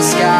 The sky.